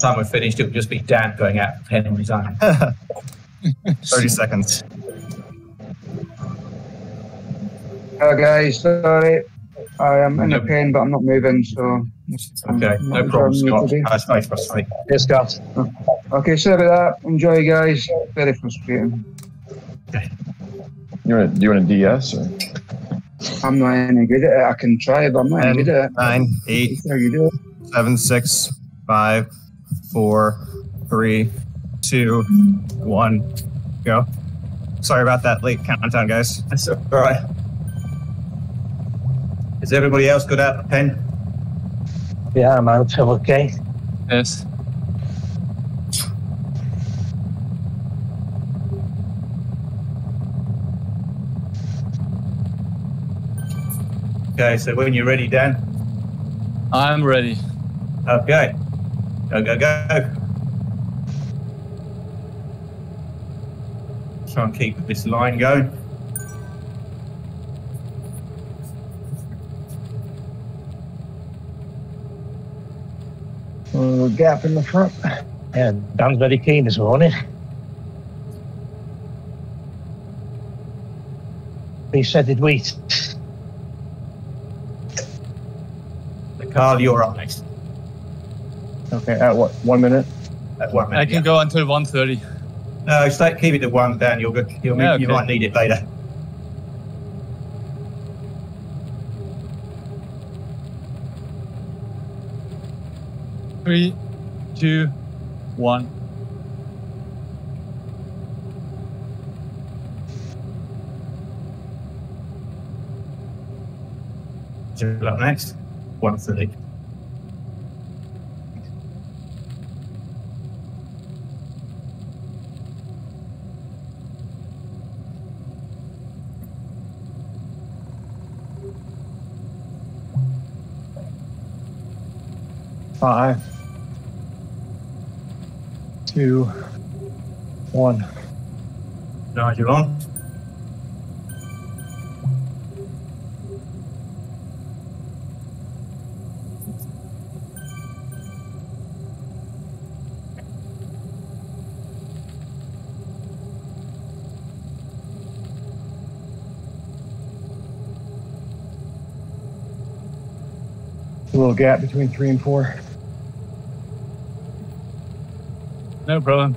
time we're finished, it'll just be Dan going out for 10 on his own. 30 seconds. Oh, guys, sorry. I am in a pain, but I'm not moving, so. Okay, I'm no problem, Scott. today. That's very frustrating. Yes, Scott. Okay, sorry about that. Enjoy, guys. Very frustrating. You want to do you want a DS or? I'm not any good at it. I can try, but I'm not any 10, good at it. 9, 8, How you do it? 7, 6, 5, 4, 3, 2, 1, go. Sorry about that late countdown, guys. That's all right. Is everybody else good out the pen? Yeah, I'm out. I'm okay. Yes. Okay, so when you're ready, Dan. I'm ready. Okay. Go, go, go. Try and keep this line going. A little gap in the front. And Dan's very keen this morning. He said it wheat. Carl, you're up next. Okay, at what? One minute? At one minute. I can yeah. go until one thirty. No, stay, keep it at one, Dan. You'll, you'll, yeah, okay. You might need it later. Three, two, one. Up next, 1.30. Five, two, one. Nigel on. A little gap between three and four. No problem.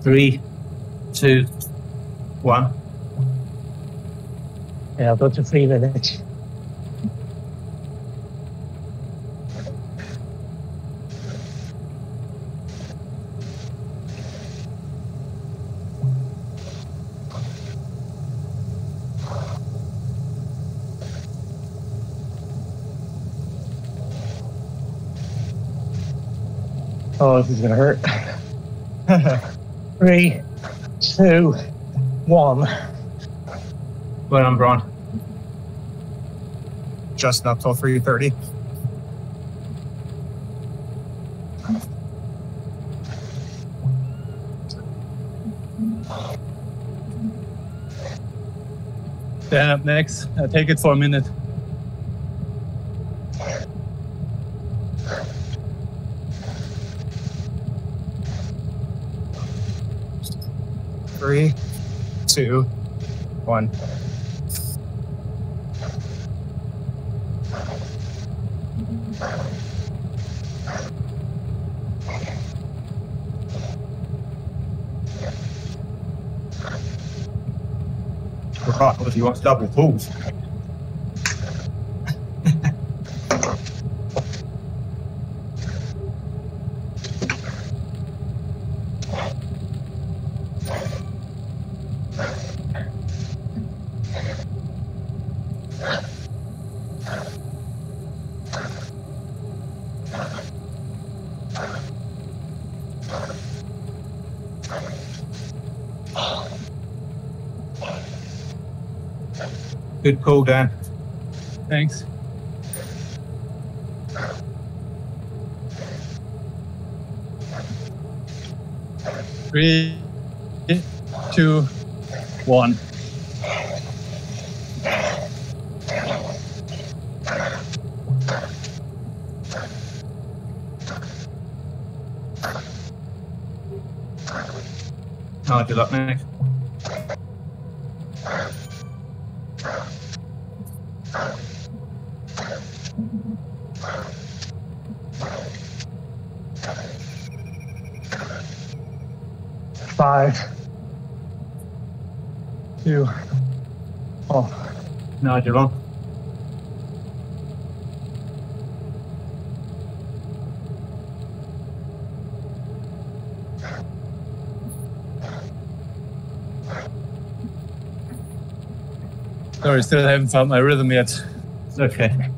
Three, two, one. Yeah, I've got to three minutes. Oh, this is gonna hurt. Three, two, one. Well done, Brian. Just up till 3.30. Dan up next. Uh, take it for a minute. Three, two, one. Right, wants double pulls. Good call, Dan. Thanks. Three, two, one. Nigel up next. Five, two, oh, Nigel on. Sorry, still haven't found my rhythm yet. It's okay.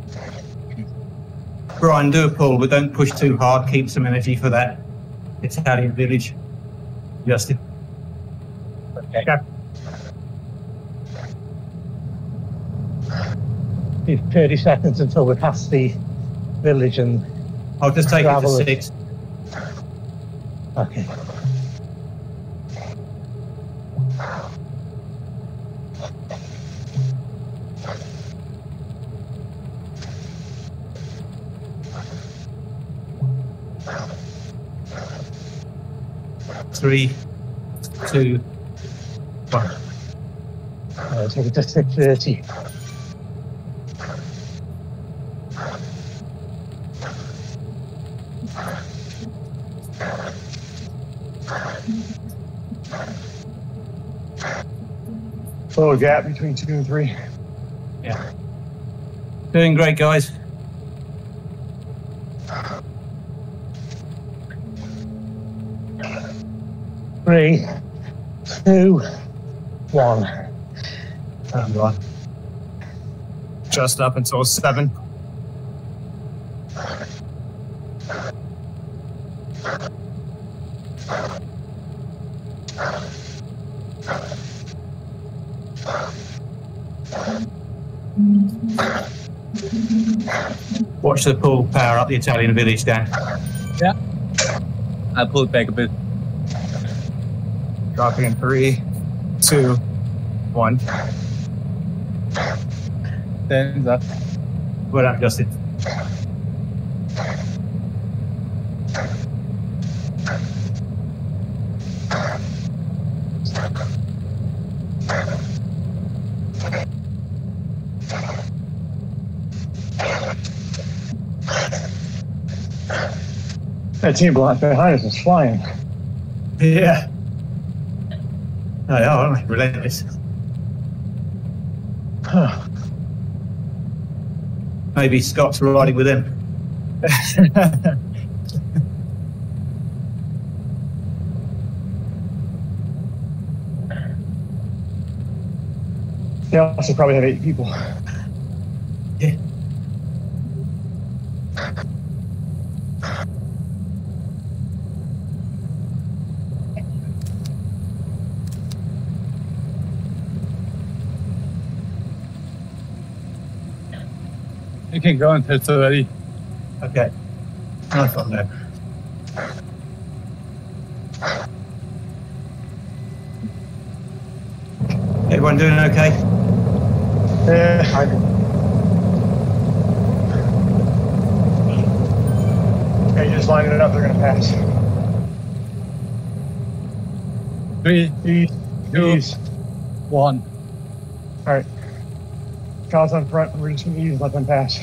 Brian, do a pull, but don't push too hard. Keep some energy for that Italian village. Justin. okay. Need 30 seconds until we pass the village and I'll just take it to six. okay. Three, two, one. Uh, take it to 6:30. Little gap between two and three. Yeah. Doing great, guys. Three, two, one. Um, Brian. Just up until seven. Watch the pull power up the Italian village, Dan. Yeah. I pulled back a bit. Dropping in three, two, one. Stands up. Well done, Justin. That team behind us is flying. Yeah. They are, aren't they? Relentless. Huh. Maybe Scott's riding with him. They also probably have eight people. Can go until 30. Okay. Nice one there. Everyone doing okay? Yeah, I, okay, just lining it up. They're gonna pass. Three, Ease, Two. ease. one. All right. Kyle's on front. We're just gonna ease, let them pass.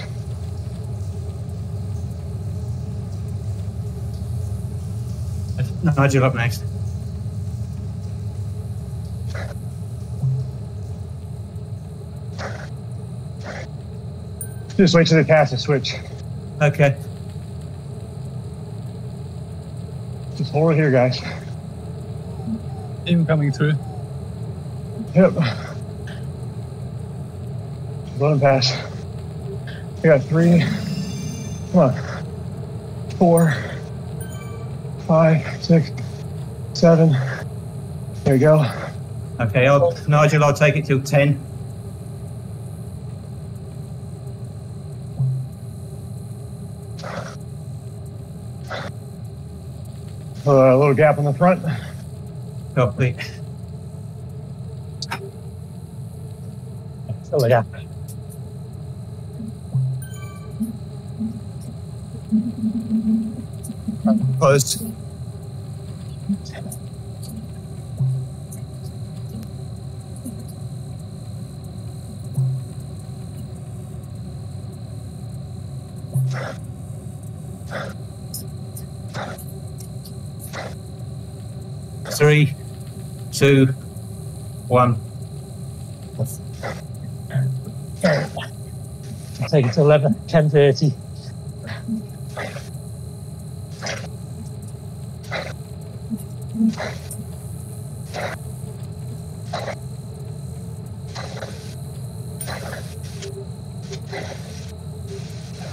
Nigel up next. Just wait till they pass the switch. Okay. Just hold it here, guys. Team coming through. Yep. Let them pass. We got three. Come on. Four. Five, six, seven. There you go. Okay, I'll, Nigel, I'll take it till 10. Uh, a little gap in the front. Copy. Still a gap. Closed. Three, two, one. I'll take it to 11, 10.30.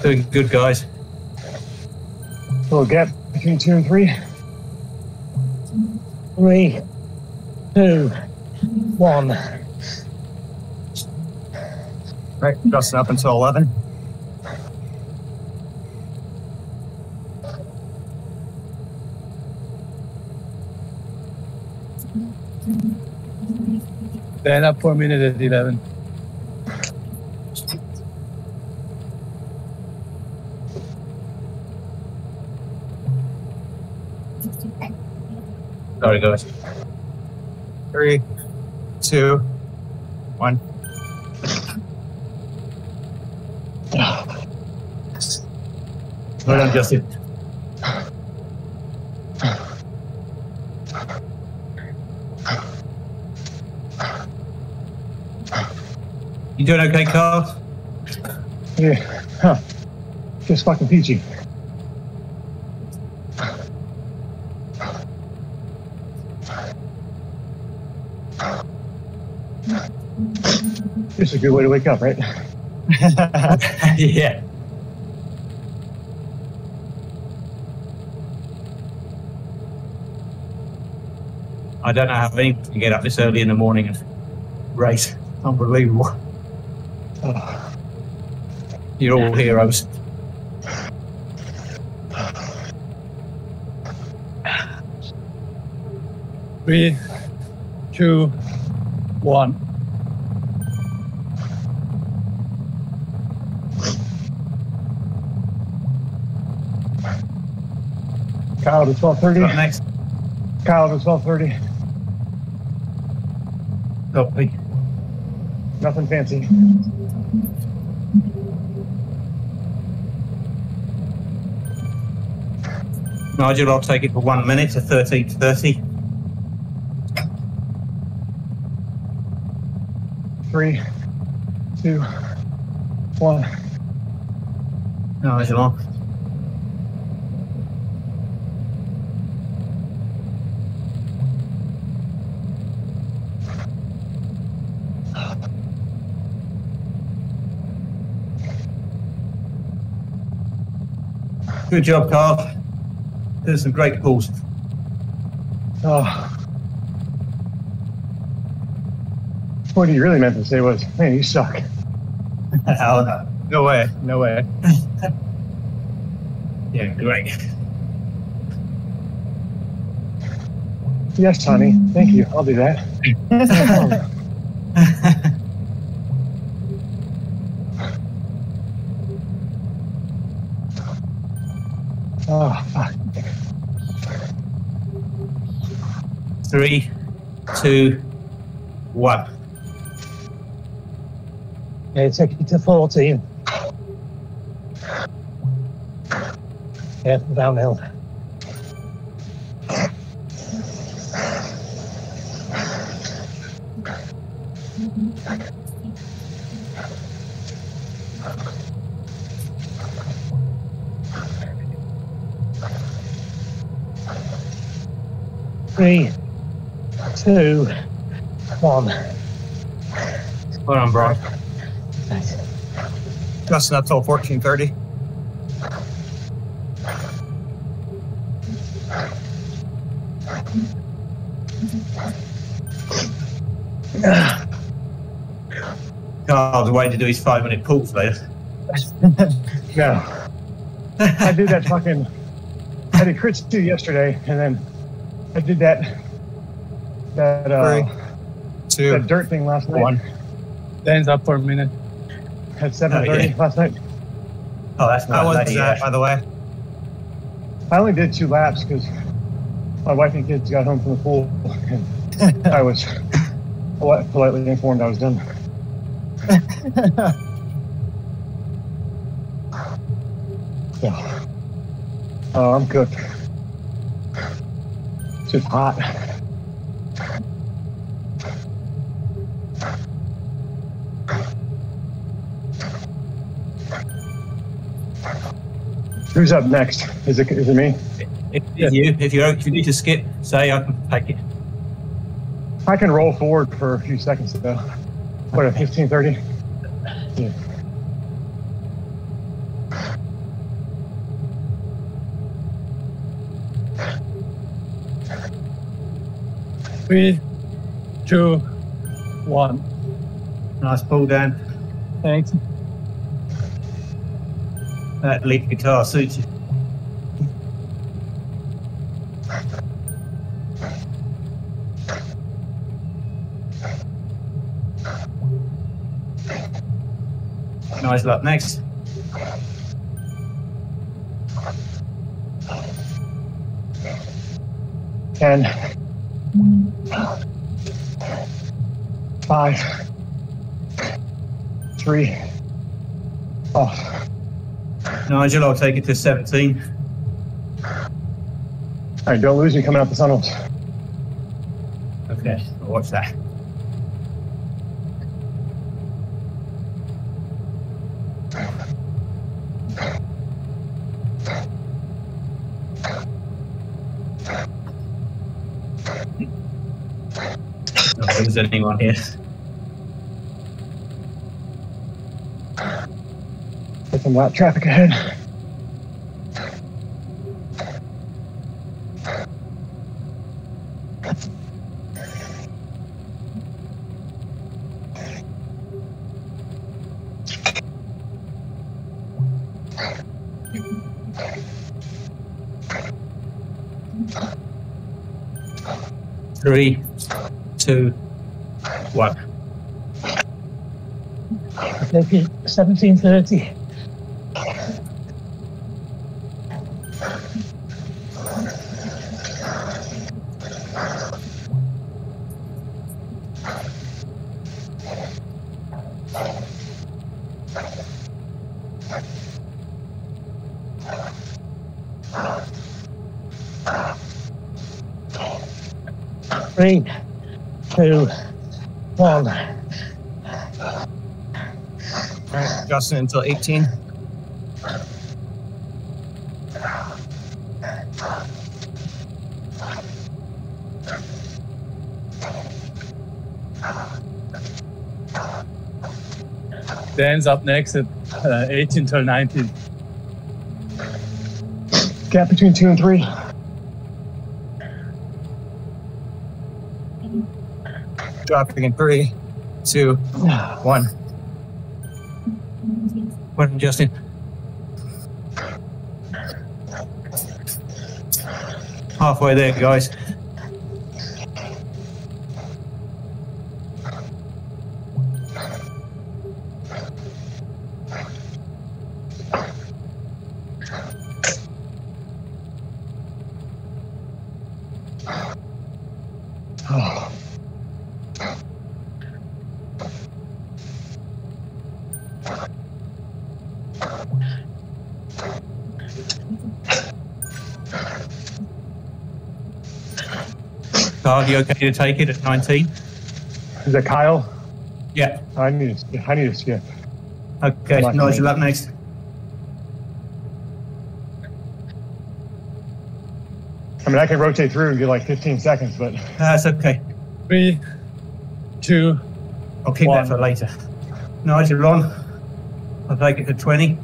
Doing good, guys. little gap between two and three. Three, two, one. Right, Justin up until 11. Then up for a minute at 11. Sorry, guys. Three, two, one. Well done, Justin. You doing okay, Carl? Yeah. Huh. Just fucking peachy. A good way to wake up, right? yeah. I don't know how anyone can get up this early in the morning and race. Unbelievable. Oh, You're all heroes. Three, two, one. Kyle to Up 1230. next. Kyle to 1230. Copy. Nothing fancy. Nigel, I'll take it for one minute to 13.30. Three, two, one. Nigel on. Good job, Carl. There's some great calls. Oh. Ah. What he really meant to say was, man, you suck. Oh, Alan. No way, no way. Yeah, great. Yes, honey. Thank you. I'll do that. Three, two, one. Yeah, take it to 14. Careful downhill. Three, two, one. Well done, Brian. Nice. Justin up till 1430. Carl's waiting to do his five minute pull later. No. I did that fucking. I did crits two yesterday, and then I did that that uh, Two, that dirt thing last night one. Dan's up for a minute. at seven thirty Oh, yeah. last night. Oh, that's How not was lady, that, yeah. by the way? I only did two laps because my wife and kids got home from the pool, and I was politely informed I was done. Yeah. Oh, I'm cooked. It's just hot. Who's up next? Is it is it me? If, if you if you if you need to skip, say I can take it. I can roll forward for a few seconds though. What, at 15, 30? Yeah. Three, two, one. Nice pull down. Thanks. That lead guitar suits you. Nice luck next. Ten. Five. Three. Off. Nigel, I'll take it to 17. All right, don't lose me coming up the tunnels. Okay, I'll watch that. There's anyone here. Some lap traffic ahead. Three, two, one. Take it 1730. Three, two, one. Justin until 18. Dan's up next at uh, 18 till 19. Gap between two and three. Dropping in three, two, one. One, Justin. Halfway there, guys. Carl, you okay to take it at 19? Is that Kyle? Yeah. I need to. I need to skip. Okay, Like Nigel me. up next. I mean, I can rotate through and get like 15 seconds, but That's okay. Three, two, I'll keep One. that for later. Nigel on. I'll take it to 20.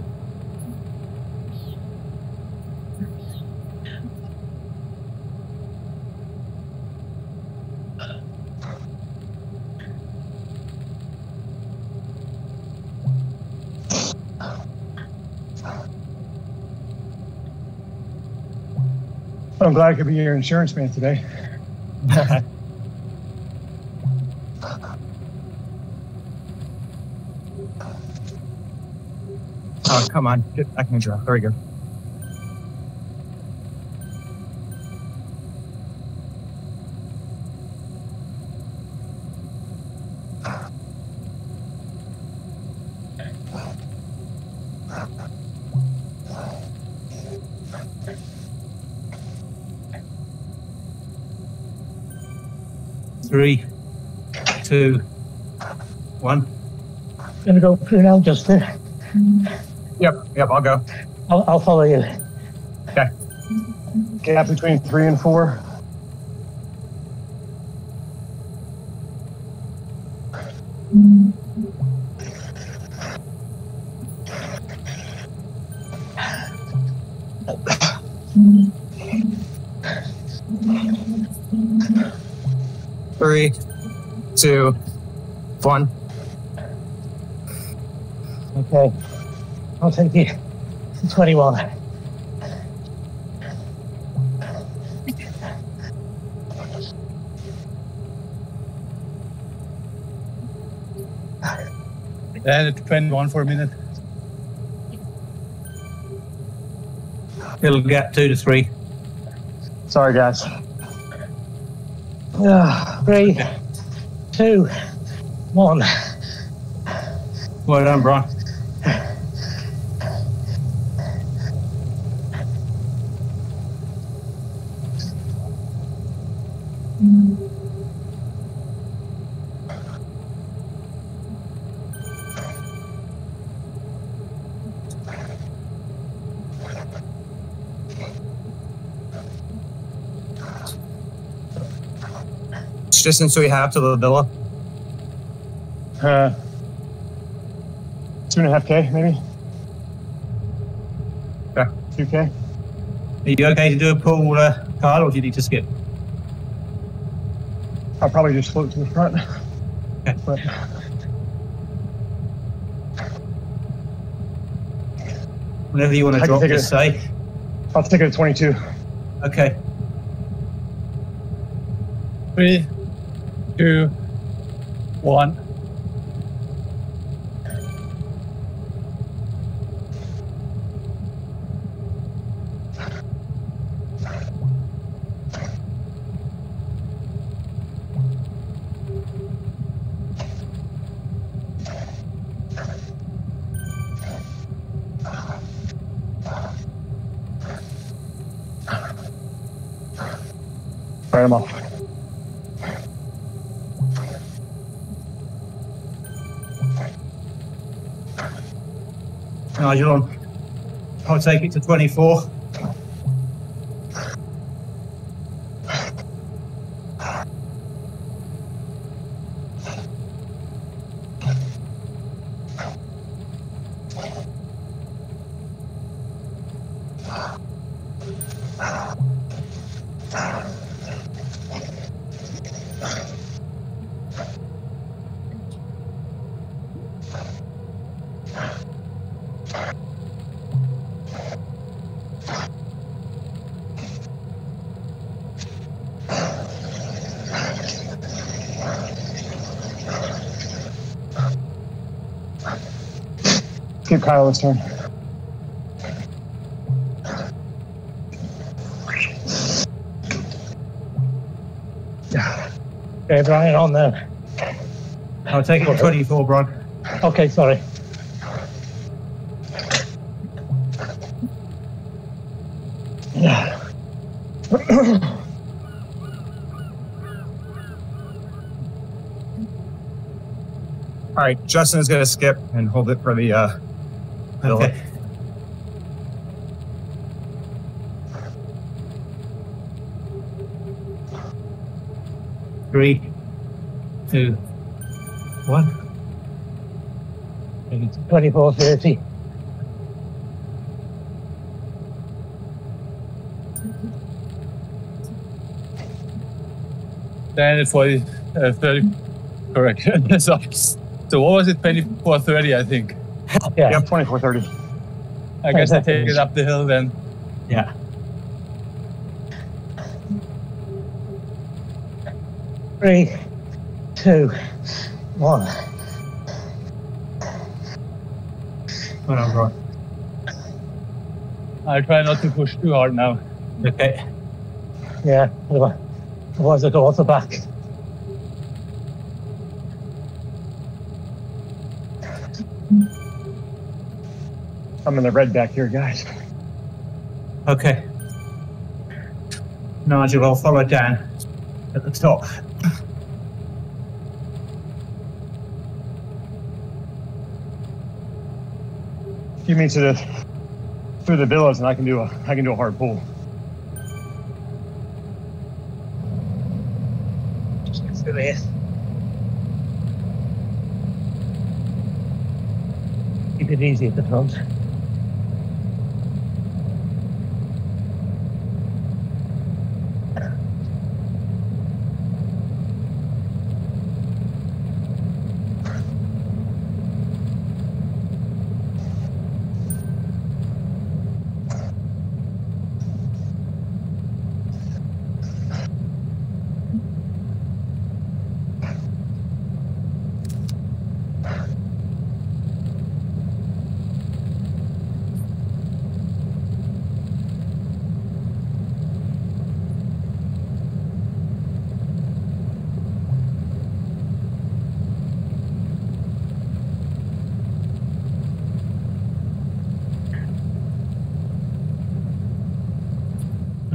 I'm glad I could be your insurance man today. oh, come on. Get back in the draw. There we go. Three, two, one. Gonna go through now, Justin. Uh, yep, yep, I'll go. I'll, I'll follow you. Okay. Gap between three and four. Two, one. Okay. I'll take you to 21. And at 21 for a minute. It'll get two to three. Sorry, guys. Ah, Three, two, one. Well done, Brian. Which distance do we have to the villa? Uh, two and a half K, maybe? Yeah. Two K? Are you okay to do a pull, uh, Carl, or do you need to skip? I'll probably just float to the front. Okay. But Whenever you want to can drop, take just say. I'll take it at 22. Okay. Three, two, one. On. I'll take it to 24. Give Kyle his turn. Okay, Brian, on there. I'll take it to 24, Brian. Okay, sorry. All right, Justin is going to skip and hold it for the uh, Okay. Three, two, one. It's 24, 30. Then at 40, uh, 30. Correct. so, so what was it? 24, 30, I think. Yeah, yeah 2430. I guess I take it up the hill then. Yeah. Three, two, one. What I'm I? I try not to push too hard now. Okay. Yeah, otherwise I go off the back. I'm in the red back here, guys. Okay. Nigel, I'll follow Dan at the top. Give me to the through the billows, and I can do a I can do a hard pull. Just get through here. Keep it easy at the front.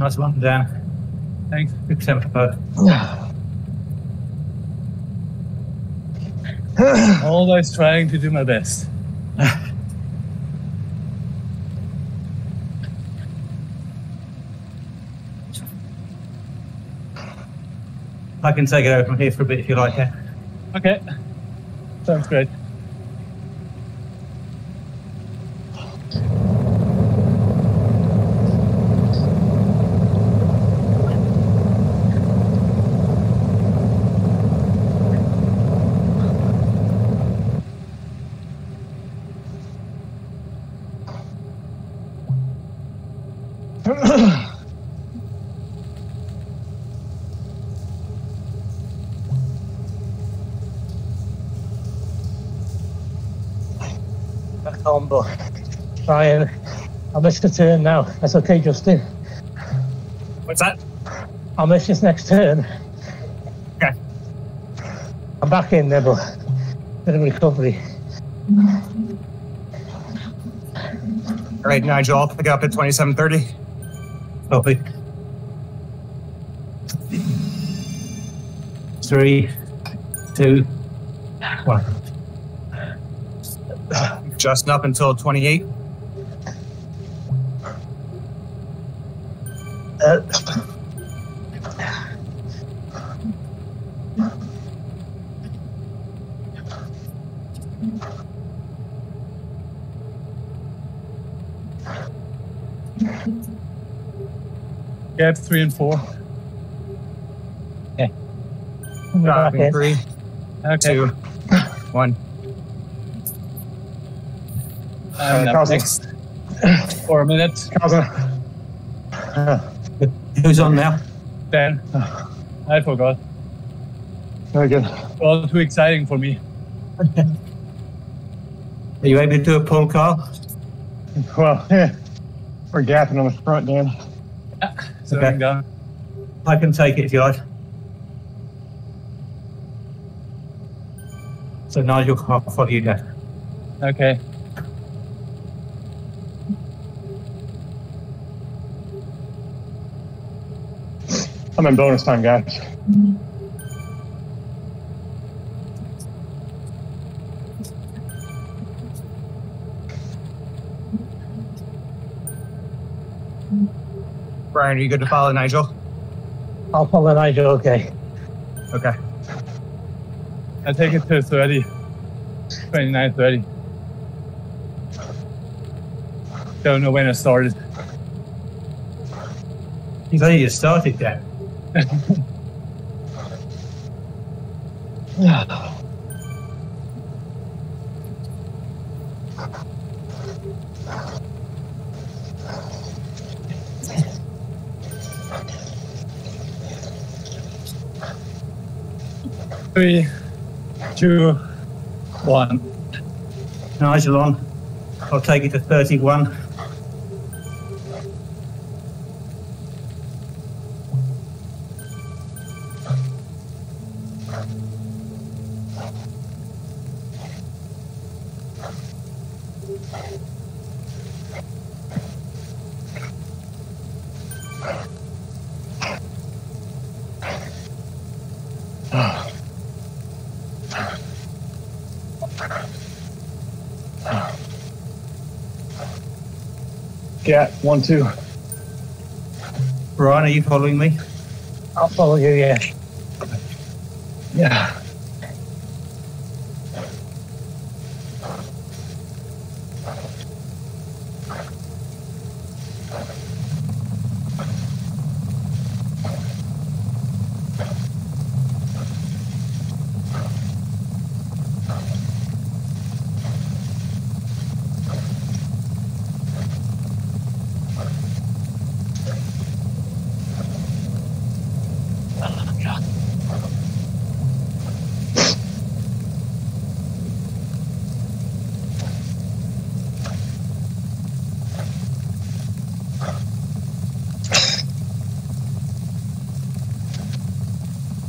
Nice one, Dan. Thanks. Good tempo. Always trying to do my best. I can take it over from here for a bit if you like. Yeah. Okay. Sounds great. Back on, but Ryan, uh, I missed the turn now. That's okay, Justin. What's that? I'll miss this next turn. Okay. I'm back in there, but bit of recovery. All right, Nigel, I'll pick up at 2730. Copy. Three, two, one. Just up until 28. Gap three and four. we're back Dropping in. three, Okay. two, one. And Uh, next for a minute. Cousin, Who's on now? Then I forgot. very good. All too exciting for me. Are you able to do a pull, Carl? Well, yeah, we're gapping on the front, Dan. Slowing Okay. down. I can take it if you like. So Nigel, I'll follow you down. Okay. I'm in bonus time, guys. Brian, are you good to follow Nigel? I'll follow Nigel, okay. Okay. I take it to 30. 29, 30. Don't know when I started. You've you just started, Dan. Three, two, one. Nigel on. I'll take it to 31. Cat, one, two. Brian, are you following me? I'll follow you, yeah. Yeah.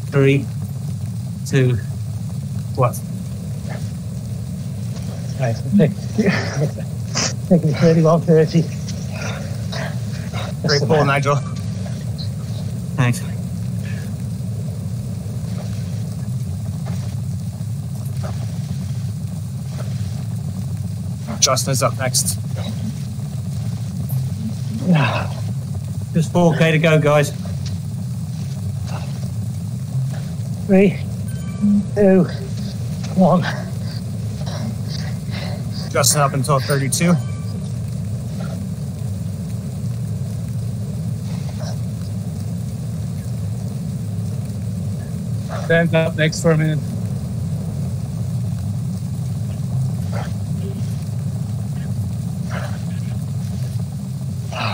Three, two, one. Right, so take, taking 31, 30. Great ball, Nigel. Thanks. Justin is up next. Just 4k to go, guys. Three, two, one. Justin up until 32. Stand up next for a minute.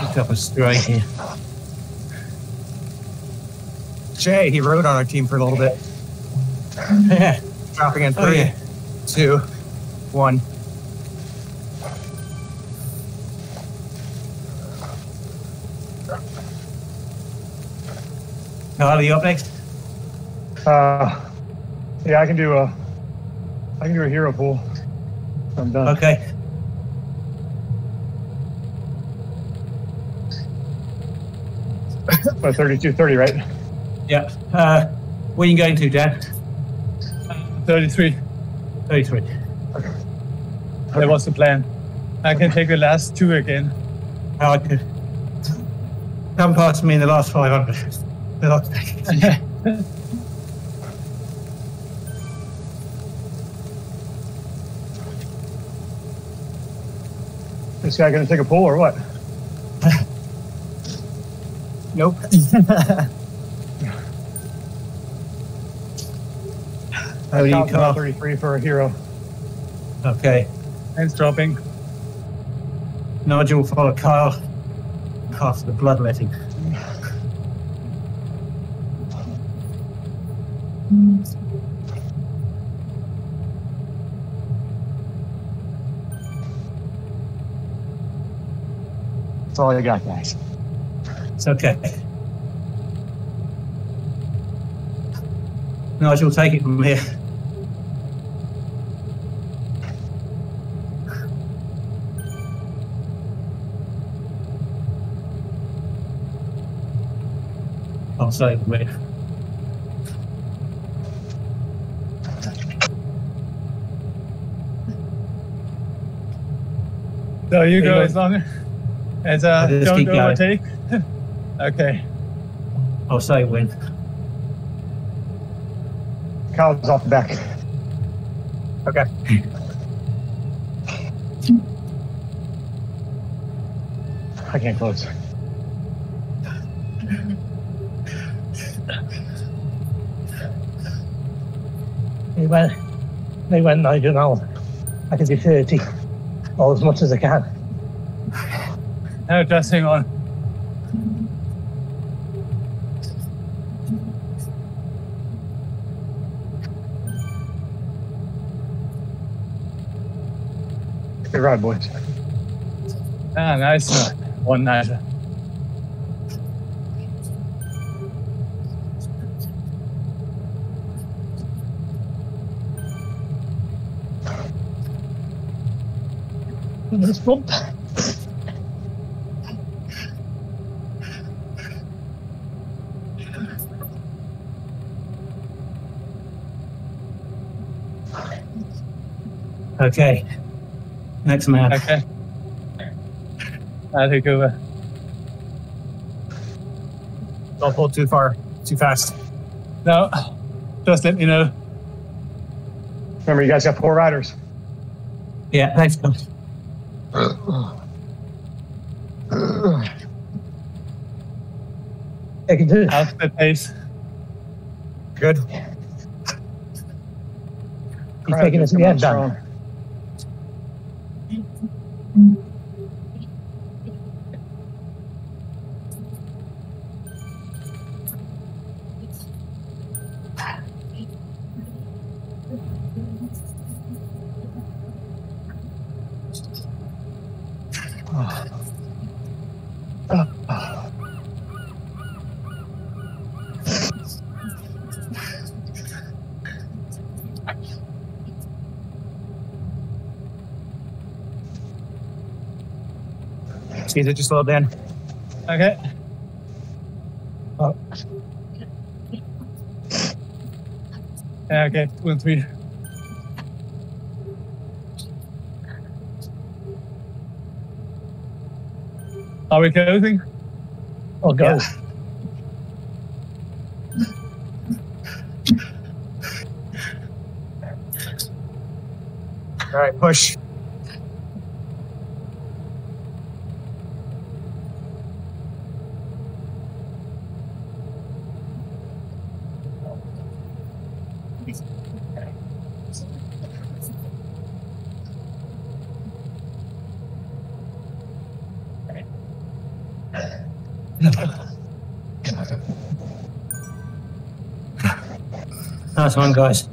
Picked up a stray here. Jay, he rode on our team for a little bit. Yeah. Dropping in Oh, three, yeah. two, one. Are you up next? Uh, yeah, I can do a, I can do a hero pool. I'm done. Okay. But 32, 30, right? Yeah. Uh, where are you going to, Dan? 33. 33. Okay. That was the plan. I can take the last two again. Could come past me in the last 500. This guy gonna take a pull or what? Nope. How do you, come Carl? about 33 for a hero. Okay. Hands dropping. Nigel will follow Kyle after the bloodletting. That's all I got, guys. It's okay. Nigel, take it from here. I'll say where. So you go go. as long as uh, Just don't keep going. overtake. okay. I'll say when. Kyle's off the back. Okay. I can't close. They went, they went Nigel now. I can do 30 Oh, as much as I can. No dressing on. You're right, boys. Ah, nice one, Nigel. This bump. Okay. Next man. Okay. I'll take over. Don't pull too far, too fast. No, just let me know. Remember, you guys got four riders. Yeah, thanks, guys. Take it to. How's the pace? Good. He's taking us to the end. Squeeze it just a little, Dan. Okay. Oh. Yeah, okay, two and three. Are we closing? Oh, go. All right, push. Nice one, guys.